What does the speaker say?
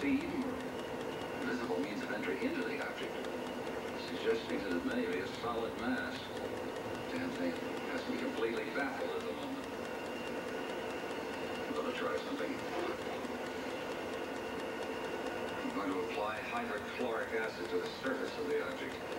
seen visible means of entry into the object, suggesting that it may be a solid mass. Damn thing has me completely baffled at the moment. I'm going to try something. I'm going to apply hydrochloric acid to the surface of the object.